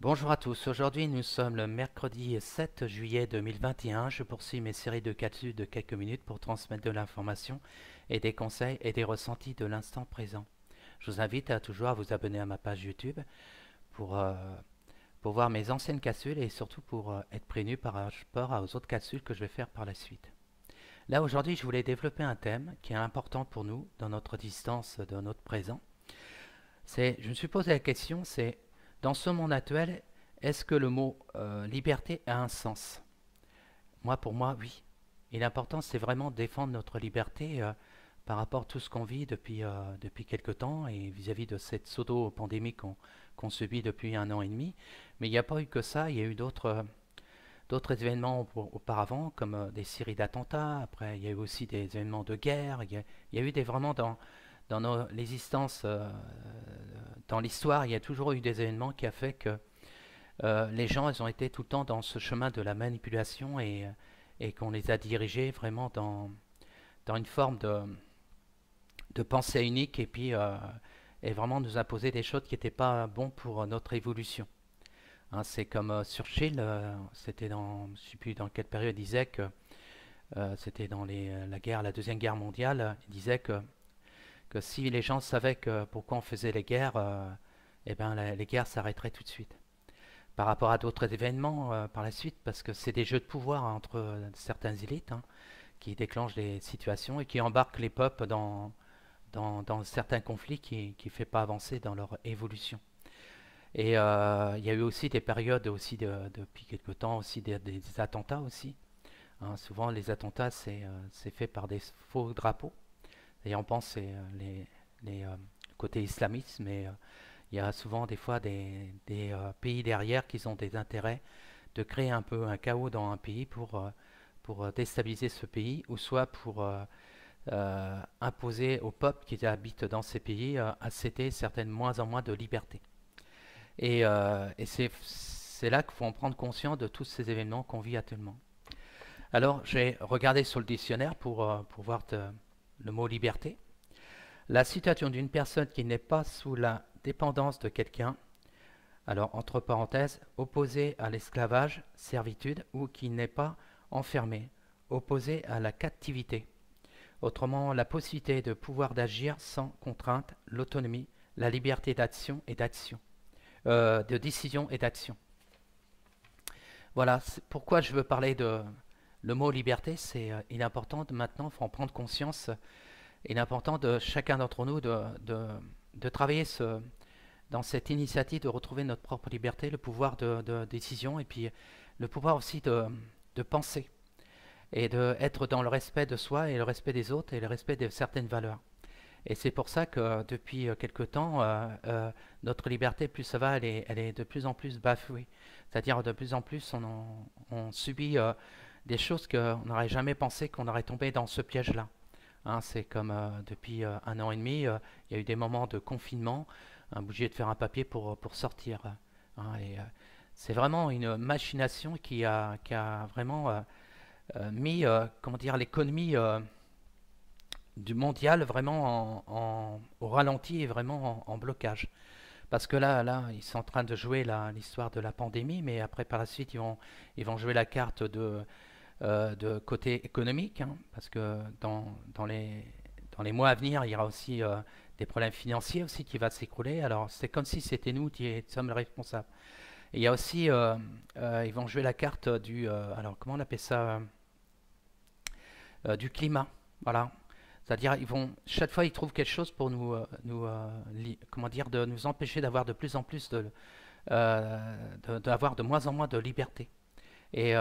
Bonjour à tous, aujourd'hui nous sommes le mercredi 7 juillet 2021. Je poursuis mes séries de capsules de quelques minutes pour transmettre de l'information et des conseils et des ressentis de l'instant présent. Je vous invite à toujours à vous abonner à ma page YouTube pour, euh, voir mes anciennes capsules et surtout pour euh, être prévenu par rapport aux autres capsules que je vais faire par la suite. Là aujourd'hui je voulais développer un thème qui est important pour nous dans notre distance de notre présent. Je me suis posé la question, c'est dans ce monde actuel, est-ce que le mot euh, liberté a un sens? Moi, pour moi, oui. Et l'important, c'est vraiment défendre notre liberté euh, par rapport à tout ce qu'on vit depuis, euh, depuis quelque temps et vis-à-vis de cette pseudo-pandémie qu'on subit depuis un an et demi. Mais il n'y a pas eu que ça, il y a eu d'autres d'autres événements auparavant, comme des séries d'attentats. Après, il y a eu aussi des événements de guerre. Il y a, eu des vraiment dans, dans l'existence dans l'histoire, il y a toujours eu des événements qui ont fait que euh, les gens ils ont été tout le temps dans ce chemin de la manipulation et, euh, qu'on les a dirigés vraiment dans, dans une forme de, de pensée unique et puis euh, et vraiment nous imposer des choses qui n'étaient pas bonnes pour notre évolution. Hein, c'est comme sur Churchill, c'était dans, je ne sais plus dans quelle période, disait que c'était dans les, la guerre, la deuxième guerre mondiale, il disait que que si les gens savaient que pourquoi on faisait les guerres, euh, eh ben, les guerres s'arrêteraient tout de suite. Par rapport à d'autres événements euh, par la suite, parce que c'est des jeux de pouvoir entre certaines élites hein, qui déclenchent des situations et qui embarquent les peuples dans, certains conflits qui ne fait pas avancer dans leur évolution. Et euh, il y a eu aussi des périodes aussi de, depuis quelque temps aussi des, attentats aussi. Hein. souvent les attentats c'est fait par des faux drapeaux et on pense c'est euh, les, les euh, côtés islamistes, mais euh, il y a souvent des fois des, pays derrière qui ont des intérêts de créer un peu un chaos dans un pays pour, pour déstabiliser ce pays, ou soit pour imposer aux peuples qui habitent dans ces pays à céder certaines moins en moins de liberté. Et, et c'est là qu'il faut en prendre conscience de tous ces événements qu'on vit actuellement. Alors, j'ai regardé sur le dictionnaire pour, pour voir le mot liberté, la situation d'une personne qui n'est pas sous la dépendance de quelqu'un, alors entre parenthèses, opposée à l'esclavage, servitude, ou qui n'est pas enfermée, opposée à la captivité. Autrement, la possibilité de pouvoir d'agir sans contrainte, l'autonomie, la liberté d'action et d'action, euh, de décision et d'action. Voilà pourquoi je veux parler de, le mot liberté, c'est euh, important de maintenant, faut en prendre conscience. Il est important de chacun d'entre nous de, travailler dans cette initiative de retrouver notre propre liberté, le pouvoir de, décision et puis le pouvoir aussi de, penser et d'être dans le respect de soi et le respect des autres et le respect de certaines valeurs. Et c'est pour ça que depuis euh, quelque temps, euh, notre liberté, plus ça va, elle est, de plus en plus bafouée. C'est-à-dire de plus en plus, on subit des choses qu'on n'aurait jamais pensé qu'on aurait tombé dans ce piège-là. Hein, c'est comme euh, depuis euh, un an et demi, euh, il y a eu des moments de confinement, obligé de faire un papier pour, pour sortir. Hein, c'est vraiment une machination qui a, qui a vraiment mis comment dire, l'économie du mondial vraiment en, au ralenti et vraiment en blocage. Parce que là, là, ils sont en train de jouer l'histoire de la pandémie, mais après, par la suite, ils vont, ils vont jouer la carte de, euh, de côté économique, hein, parce que dans, dans, les, dans les mois à venir, il y aura aussi euh, des problèmes financiers aussi qui vont s'écrouler. Alors, c'est comme si c'était nous qui sommes les responsables. Il y a aussi, euh, ils vont jouer la carte du, alors comment on appelle ça, du climat, voilà. C'est-à-dire, ils vont chaque fois, ils trouvent quelque chose pour nous, nous comment dire, de nous empêcher d'avoir de plus en plus de, d'avoir de, moins en moins de liberté. Et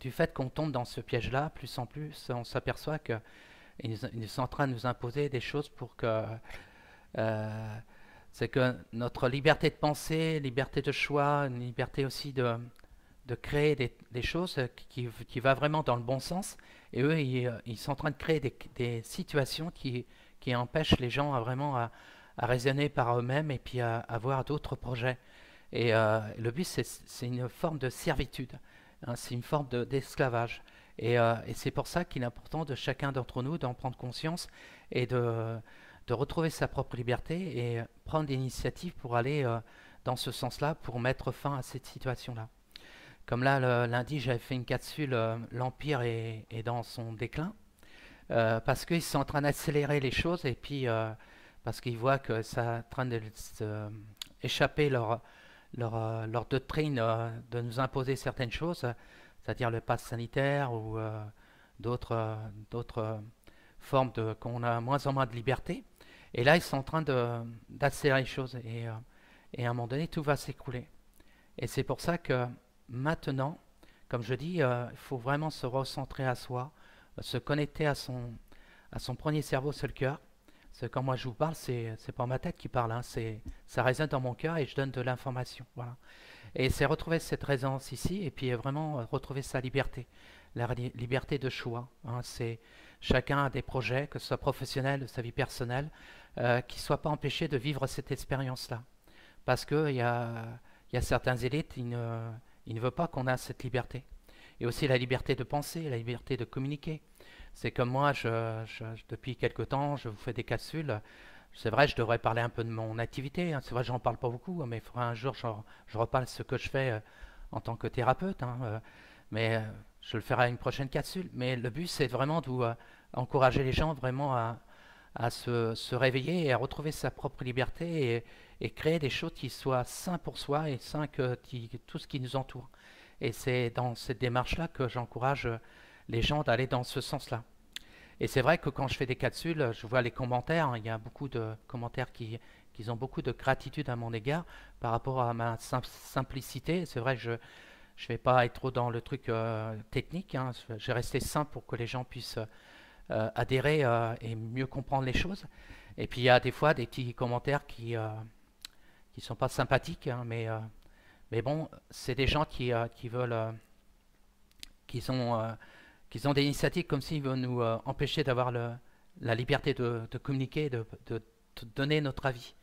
du fait qu'on tombe dans ce piège-là, plus en plus, on s'aperçoit que ils, sont en train de nous imposer des choses pour que c'est que notre liberté de penser, liberté de choix, une liberté aussi de, de créer des, choses qui, qui, va vraiment dans le bon sens. Et eux, ils, ils sont en train de créer des, situations qui, qui empêchent les gens à vraiment à, à raisonner par eux-mêmes et puis à, avoir d'autres projets. Et euh, le but, c'est une forme de servitude, hein, c'est une forme d'esclavage. et, euh, et c'est pour ça qu'il est important de chacun d'entre nous d'en prendre conscience et de, retrouver sa propre liberté et prendre des initiatives pour aller euh, dans ce sens-là pour mettre fin à cette situation-là. Comme là, lundi, j'avais fait une capsule, euh, l'Empire est, dans son déclin, parce qu'ils sont en train d'accélérer les choses et puis parce qu'ils voient que ça est en train d'échapper leur, leur, leur, doctrine de nous imposer certaines choses, c'est-à-dire le pass sanitaire ou d'autres formes qu'on a moins en moins de liberté. Et là, ils sont en train d'accélérer les choses. Et, et à un moment donné, tout va s'écrouler. Et c'est pour ça que maintenant, comme je dis, euh, il faut vraiment se recentrer à soi, se connecter à son, à son premier cerveau, c'est le cœur. Parce quand moi je vous parle, c'est n'est pas ma tête qui parle, hein, ça résonne dans mon cœur et je donne de l'information. Voilà. Et c'est retrouver cette résonance ici et puis vraiment euh, retrouver sa liberté, la liberté de choix. Hein, c'est chacun a des projets, que ce soit professionnel, de sa vie personnelle, euh, qui ne soient pas empêchés de vivre cette expérience-là parce qu'il y a, y a certaines élites, ils ne, ne veulent pas qu'on ait cette liberté. Et aussi la liberté de penser, la liberté de communiquer. C'est comme moi, depuis quelque temps, je vous fais des capsules. C'est vrai, je devrais parler un peu de mon activité. Hein. C'est vrai, j'en parle pas beaucoup, mais il faudra un jour, je, reparle ce que je fais euh, en tant que thérapeute. Hein, euh. mais euh, je le ferai à une prochaine capsule. Mais le but, c'est vraiment d'encourager les gens vraiment à, se, réveiller et à retrouver sa propre liberté et, et créer des choses qui soient sains pour soi et sains que tout ce qui nous entoure. Et c'est dans cette démarche-là que j'encourage les gens d'aller dans ce sens-là. Et c'est vrai que quand je fais des capsules, je vois les commentaires, hein, il y a beaucoup de commentaires qui, qui, ont beaucoup de gratitude à mon égard par rapport à ma simplicité. C'est vrai je ne vais pas être trop dans le truc euh, technique, hein. je vais rester simple pour que les gens puissent euh, adhérer euh, et mieux comprendre les choses. Et puis il y a des fois des petits commentaires qui qui sont pas sympathiques, hein, mais, mais bon, c'est des gens qui, qui veulent, qui, sont, qui ont des initiatives comme s'ils veulent nous empêcher d'avoir la liberté de, communiquer, de, donner notre avis.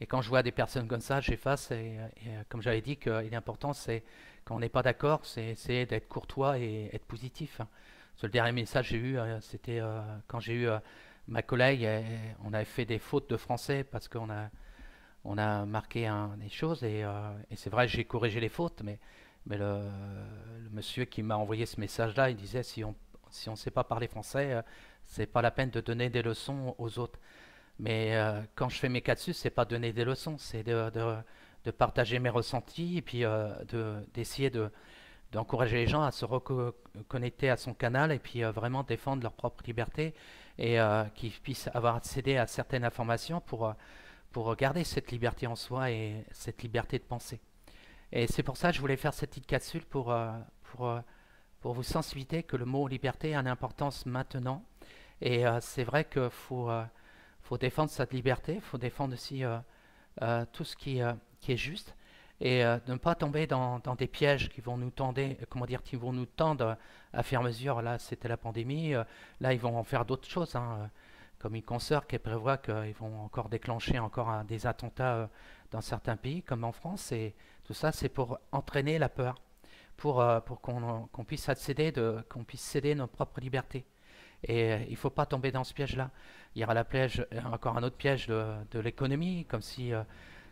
Et quand je vois des personnes comme ça, j'efface. Et, comme j'avais dit, qu'il est important, c'est quand on n'est pas d'accord, c'est essayer d'être courtois et être positif. Hein. le dernier message que j'ai eu, c'était quand j'ai eu ma collègue, on avait fait des fautes de français parce qu'on a marqué des choses euh, et, c'est vrai, j'ai corrigé les fautes, mais, mais le, monsieur qui m'a envoyé ce message-là, il disait si on si on ne sait pas parler français, euh, c'est pas la peine de donner des leçons aux autres. Mais euh, quand je fais mes cas dessus, c'est pas donner des leçons, c'est de, de, partager mes ressentis et puis d'essayer de, d'encourager les gens à se reconnecter à son canal et puis vraiment défendre leur propre liberté et qu'ils puissent avoir accédé à certaines informations pour pour garder cette liberté en soi et cette liberté de penser. Et c'est pour ça que je voulais faire cette petite capsule pour, euh, pour, euh, pour vous sensibiliser que le mot liberté a une importance maintenant. Et euh, c'est vrai qu'il faut, faut défendre cette liberté, il faut défendre aussi tout ce qui, qui est juste et ne pas tomber dans, dans, des pièges qui vont nous tendre, comment dire, qui vont nous tendre à faire mesure. Là, c'était la pandémie. là, ils vont en faire d'autres choses. Hein comme une consoeur qui prévoit qu'ils vont encore déclencher encore des attentats euh, dans certains pays, comme en France. Et tout ça, c'est pour entraîner la peur, pour, euh, pour qu'on puisse accéder, qu'on puisse céder nos propres libertés. Et euh, il ne faut pas tomber dans ce piège-là. Il y aura encore un autre piège de, l'économie, comme si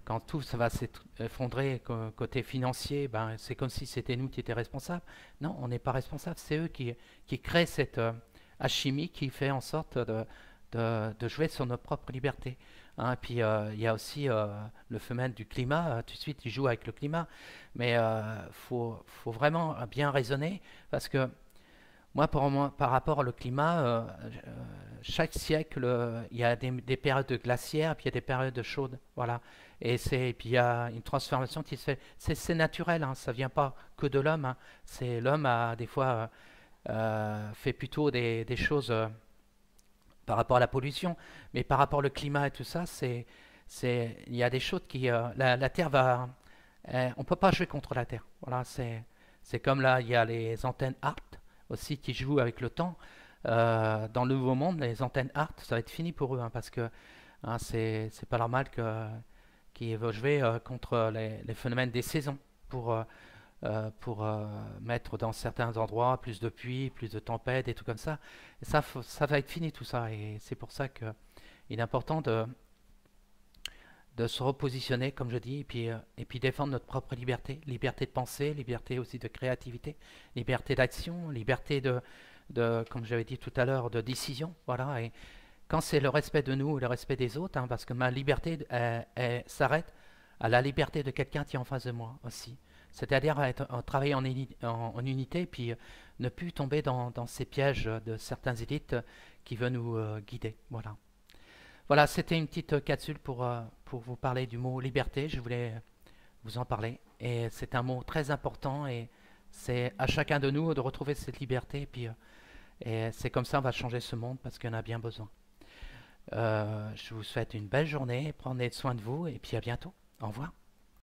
quand tout ça va s'effondrer côté financier, ben, c'est comme si c'était nous qui étions responsables. Non, on n'est pas responsable. C'est eux qui, qui créent cette alchimie qui fait en sorte de, de, jouer sur notre propre liberté. Hein. Puis euh, il y a aussi euh, le phénomène du climat, euh, tout de suite il joue avec le climat, mais il faut, faut, vraiment bien raisonner parce que moi, par rapport au climat, chaque siècle, il y a des, périodes de glaciaires, puis il y a des périodes chaudes, voilà. Et c'est, puis il y a une transformation qui se fait. C'est, naturel, hein, ça vient pas que de l'homme. Hein. C'est l'homme a des fois fait plutôt des choses par rapport à la pollution, mais par rapport au climat et tout ça, c'est, c'est, il y a des choses qui, euh, la, Terre va, euh, on peut pas jouer contre la Terre. Voilà, c'est, c'est comme là, il y a les antennes art aussi qui jouent avec le temps. Euh, dans le Nouveau Monde, les antennes art, ça va être fini pour eux, hein, parce que hein, c'est, c'est pas normal que qu'ils veulent jouer contre les, les, phénomènes des saisons pour euh, pour euh, mettre dans certains endroits plus de pluie, plus de tempêtes et tout comme ça. Et ça, va être fini tout ça. Et c'est pour ça qu'il est important de, se repositionner, comme je dis, et puis, euh, et puis défendre notre propre liberté, liberté de penser, liberté aussi de créativité, liberté d'action, liberté de, comme j'avais dit tout à l'heure, de décision, voilà. Et quand c'est le respect de nous, le respect des autres, hein, parce que ma liberté s'arrête à la liberté de quelqu'un qui est en face de moi aussi. C'est-à-dire travailler en, unité, puis euh, ne plus tomber dans, ces pièges de certains élites qui veulent nous euh, guider. Voilà. Voilà, c'était une petite capsule pour, euh, pour vous parler du mot liberté. Je voulais vous en parler. Et c'est un mot très important et c'est à chacun de nous de retrouver cette liberté. Puis, et c'est comme ça qu'on va changer ce monde parce qu'il en a bien besoin. je vous souhaite une belle journée. Prenez soin de vous et puis à bientôt. Au revoir.